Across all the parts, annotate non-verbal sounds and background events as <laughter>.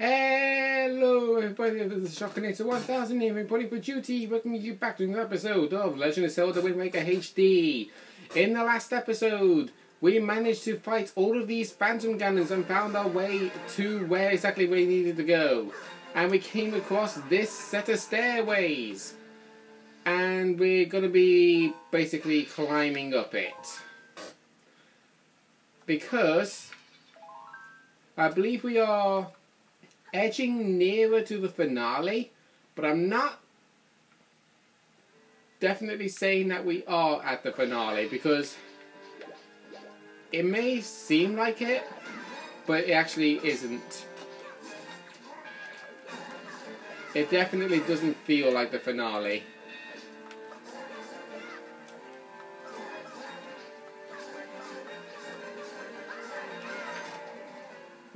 Hello, everybody. This is Shockinator 1000 here, reporting for duty. Welcome you back to another episode of Legend of Zelda Wind Waker HD. In the last episode, we managed to fight all of these Phantom Ganons and found our way to where exactly we needed to go. And we came across this set of stairways. And we're going to be basically climbing up it. Because I believe we are edging nearer to the finale, but I'm not definitely saying that we are at the finale because it may seem like it, but it actually isn't. It definitely doesn't feel like the finale.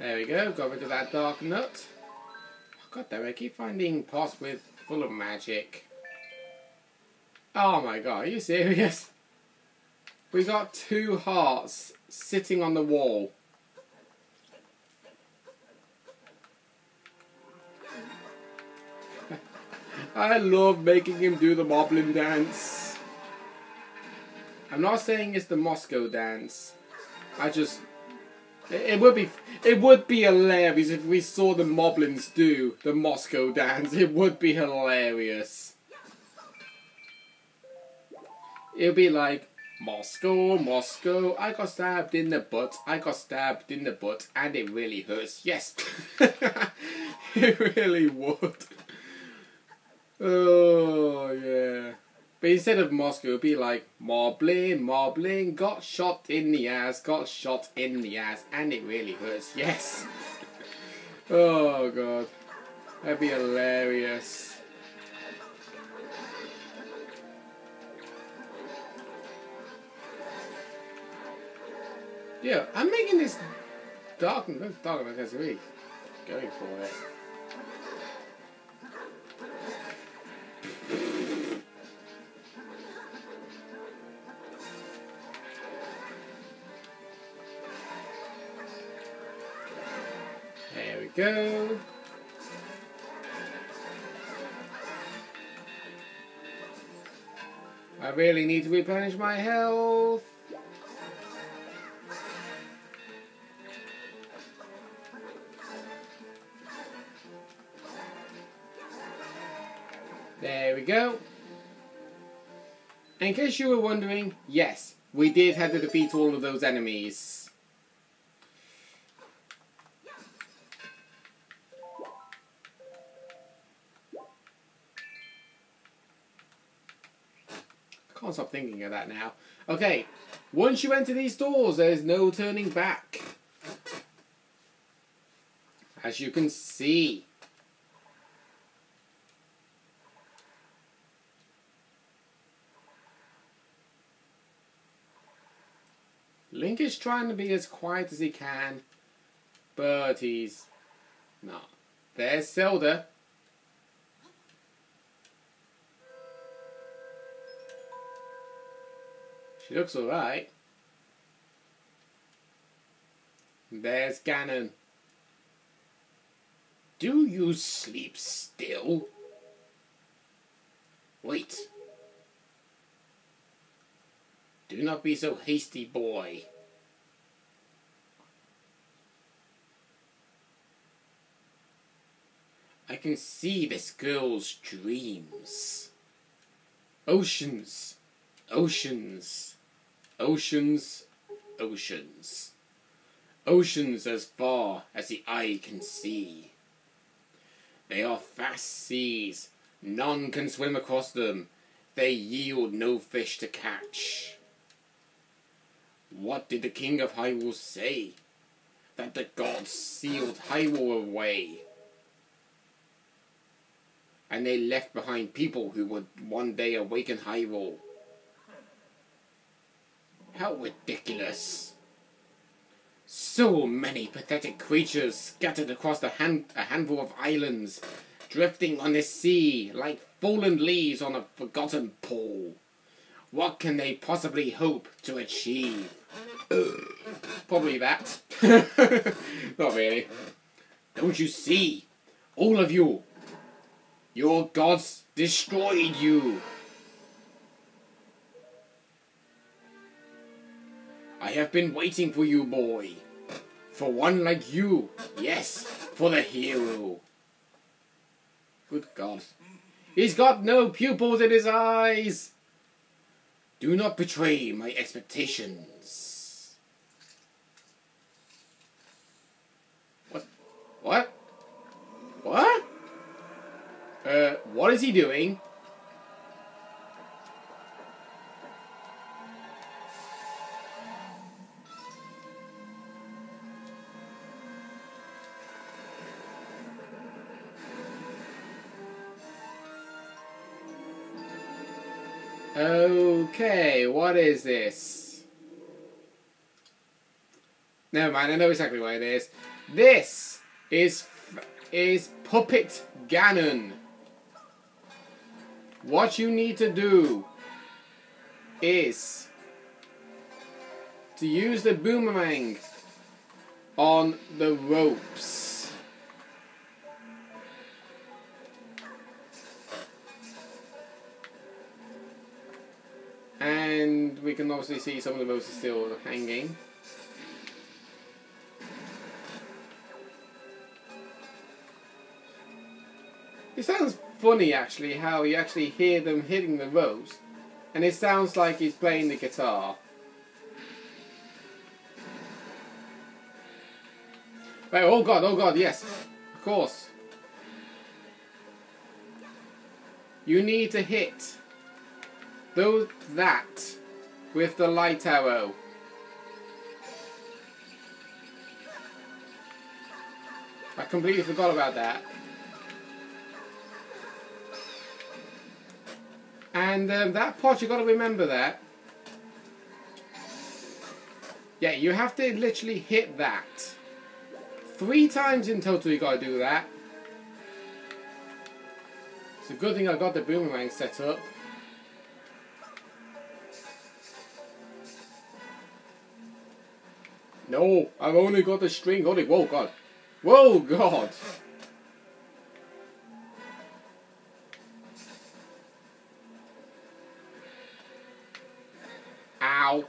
There we go, got rid of that Darknut. Oh, God damn I keep finding pots with full of magic. Oh my god, are you serious? We got two hearts sitting on the wall. <laughs> I love making him do the Moblin dance. I'm not saying it's the Moscow dance. I just it would be it would be hilarious if we saw the Moblins do the Moscow dance. It would be hilarious. It would be like Moscow, Moscow, I got stabbed in the butt, I got stabbed in the butt, and it really hurts. Yes, <laughs> it really would. Oh yeah. But instead of Moscow, it'd be like Moblin, Moblin, got shot in the ass, got shot in the ass, and it really hurts. Yes. oh god, that'd be hilarious. Yeah, I'm making this dark and dark because really going for it. Go. I really need to replenish my health. There we go. In case you were wondering, yes, we did have to defeat all of those enemies. Can't stop thinking of that now. Okay, once you enter these doors, there's no turning back. As you can see. Link is trying to be as quiet as he can, but he's not. There's Zelda. Looks alright. There's Ganon. Do you sleep still? Wait. Do not be so hasty, boy. I can see this girl's dreams. Oceans, oceans, Oceans, oceans. Oceans as far as the eye can see. They are fast seas. None can swim across them. They yield no fish to catch. What did the king of Hyrule say? That the gods sealed Hyrule away. And they left behind people who would one day awaken Hyrule. How ridiculous. So many pathetic creatures scattered across a, hand, a handful of islands, drifting on the sea like fallen leaves on a forgotten pole. What can they possibly hope to achieve? Probably that. <laughs> Not really. Don't you see? All of you. Your gods destroyed you. I have been waiting for you, boy. For one like you. Yes, for the hero. Good God. He's got no pupils in his eyes. Do not betray my expectations. What? What? What? Uh, what is he doing? What is this? Never mind, I know exactly what it is. This is is Puppet Ganon. What you need to do is to use the boomerang on the ropes. And we can obviously see some of the ropes are still hanging. It sounds funny actually how you actually hear them hitting the ropes and it sounds like he's playing the guitar. Right, oh god, oh god, yes. Of course. You need to hit those that with the light arrow. I completely forgot about that. And um, that pot, you got to remember that. Yeah, you have to literally hit that. Three times in total you got to do that. It's a good thing I got the boomerang set up. No, I've only got the string. Holy, whoa, God. Whoa, God. Ow.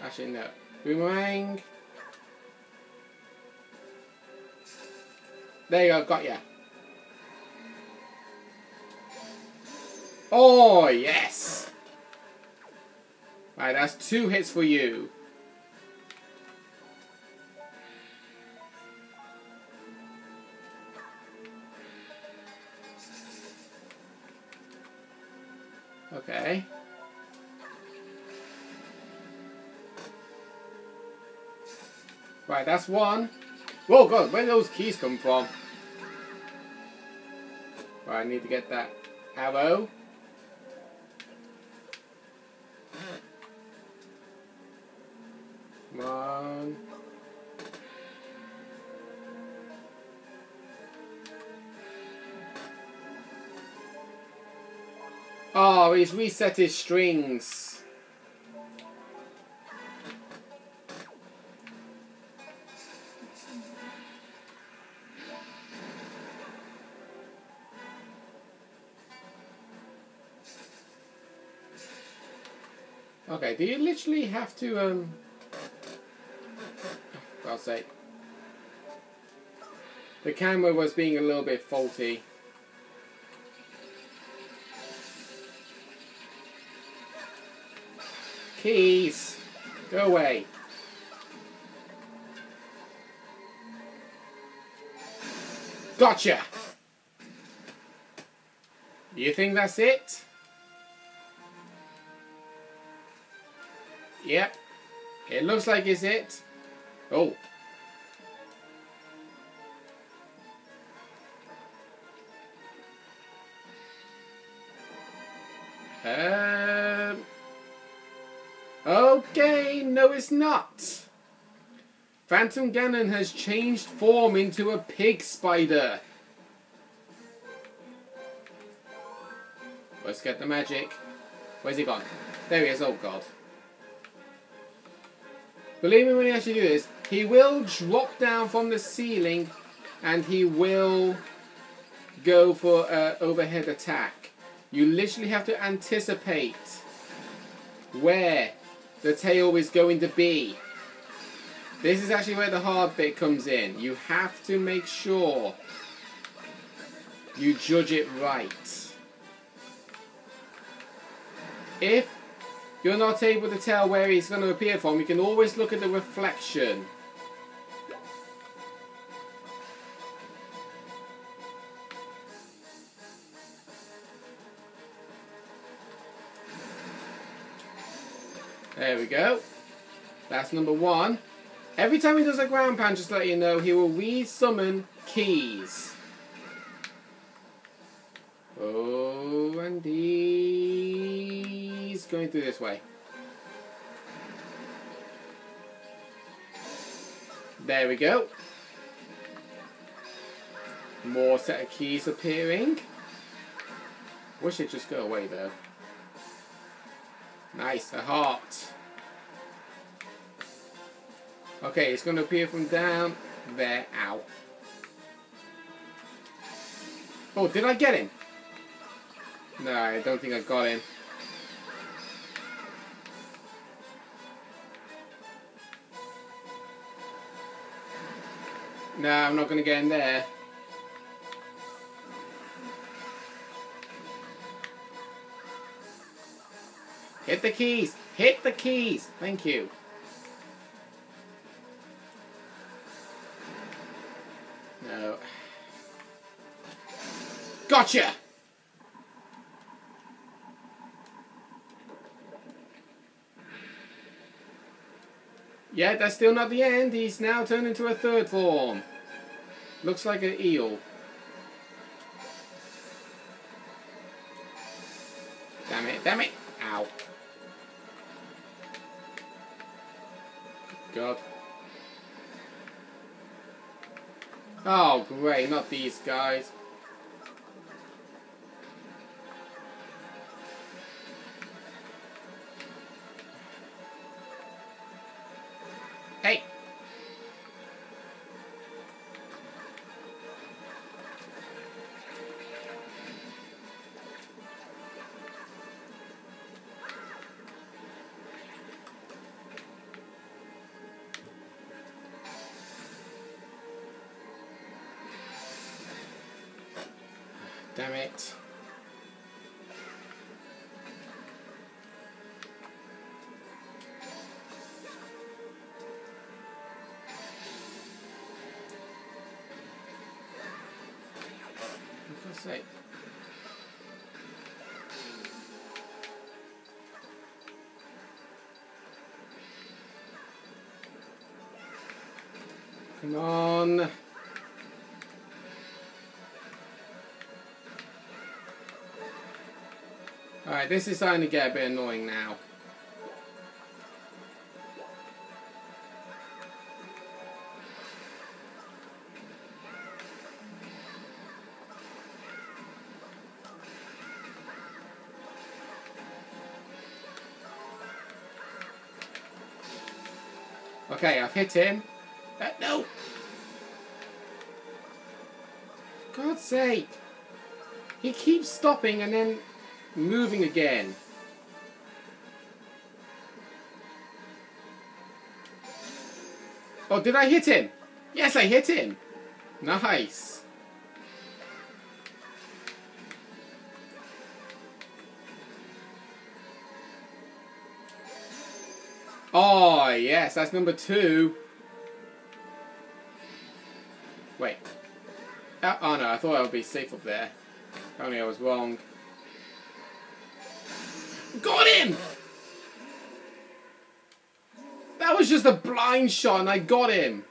Actually, no. Boomerang. There you go, got ya. Oh, yes! Right, that's two hits for you. Okay. Right, that's one. Whoa, God, where did those Keese come from? Right, I need to get that arrow. He's reset his strings. Okay, do you literally have to, um... I'll say. The camera was being a little bit faulty. Keese! Go away. Gotcha! You think that's it? Yep. It looks like it's it. Oh. Um. Okay, no it's not. Phantom Ganon has changed form into a pig spider. Let's get the magic. Where's he gone? There he is, oh god. Believe me when he actually do this, he will drop down from the ceiling and he will go for an overhead attack. You literally have to anticipate where the tail is going to be. This is actually where the hard bit comes in. You have to make sure you judge it right. If you're not able to tell where he's going to appear from, you can always look at the reflection. There we go. That's number one. Every time he does a ground pound, just let you know, he will re-summon Keese. Oh, and he's going through this way. There we go. More set of Keese appearing. Wish it'd just go away though. Nice, a heart. Okay, it's going to appear from down there. Ow. Oh, did I get him? No, I don't think I got him. No, I'm not going to get in there. Hit the Keese! Hit the Keese! Thank you. No. Gotcha! Yeah, that's still not the end. He's now turned into a third form. Looks like an eel. These guys. Damn it. Come on. This is starting to get a bit annoying now. Okay, I've hit him. Uh, no! For God's sake! He keeps stopping and then moving again. Oh, did I hit him? Yes, I hit him. Nice. Oh, yes, that's number two. Wait. Oh, oh no, I thought I would be safe up there. Apparently I was wrong. Just a blind shot and I got him.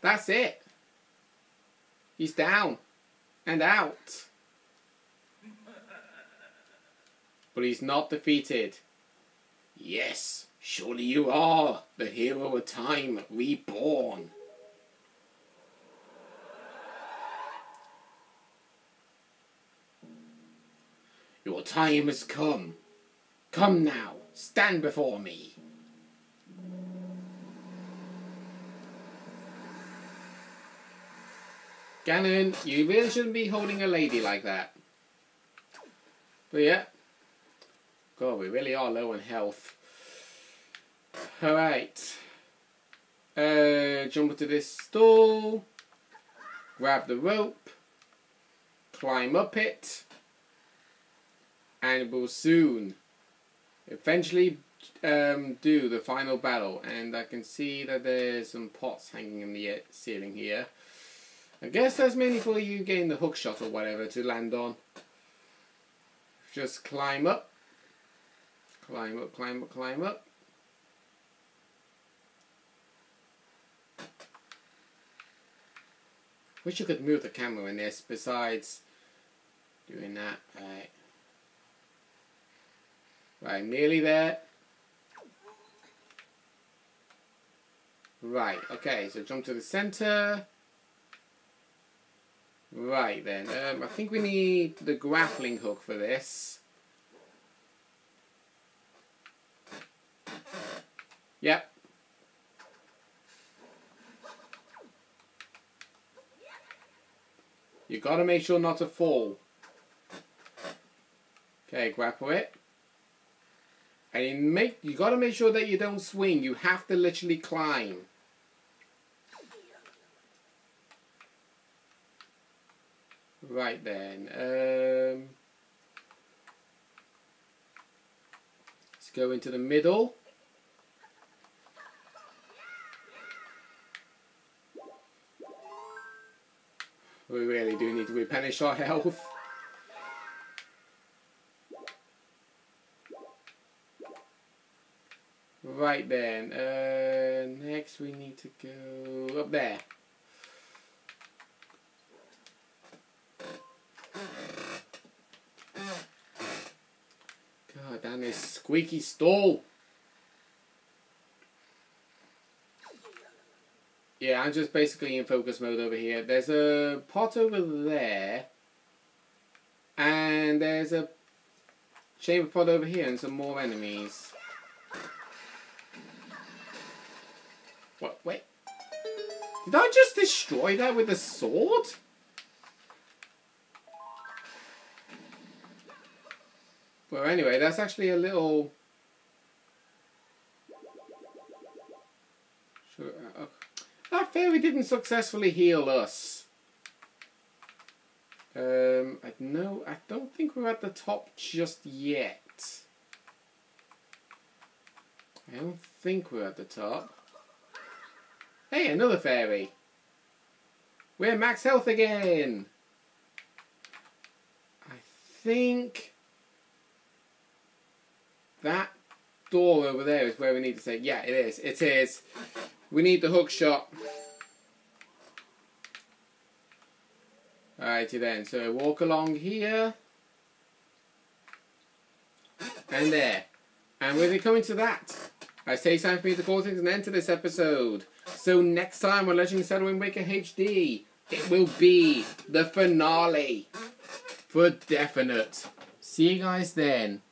That's it. He's down and out. But he's not defeated. Yes, surely you are the hero of time reborn. Your time has come. Come now, stand before me. Ganon, you really shouldn't be holding a lady like that. But yeah. God, we really are low on health. Alright. Uh, jump into this stall. Grab the rope. Climb up it. And we'll soon eventually um, do the final battle. And I can see that there's some pots hanging in the ceiling here. I guess that's mainly for you getting the hook shot or whatever to land on. Just climb up. Climb up, climb up, climb up. Wish you could move the camera in this besides doing that. Right. Right, nearly there. Right, okay, so jump to the center. Right then, um, I think we need the grappling hook for this. Yep. You gotta make sure not to fall. Okay, grapple it. And you make you gotta make sure that you don't swing. You have to literally climb. Right then. Um, let's go into the middle. We really do need to replenish our <laughs> health. Right then, uh, next we need to go up there. God, damn this squeaky stall. Yeah, I'm just basically in focus mode over here. There's a pot over there. And there's a chamber pot over here and some more enemies. What? Wait. Did I just destroy that with a sword? Well, anyway, that's actually a little... Uh, that fairy didn't successfully heal us. Um, I know. I don't think we're at the top just yet. I don't think we're at the top. Hey, another fairy. We're max health again. I think that door over there is where we need to say, yeah, it is. It is. We need the hook shot. Alrighty then, so walk along here. And there. And we're coming to that. I say time for me to call things and end to this episode. So next time on Legend of Zelda Wind Waker HD, it will be the finale. For definite. See you guys then.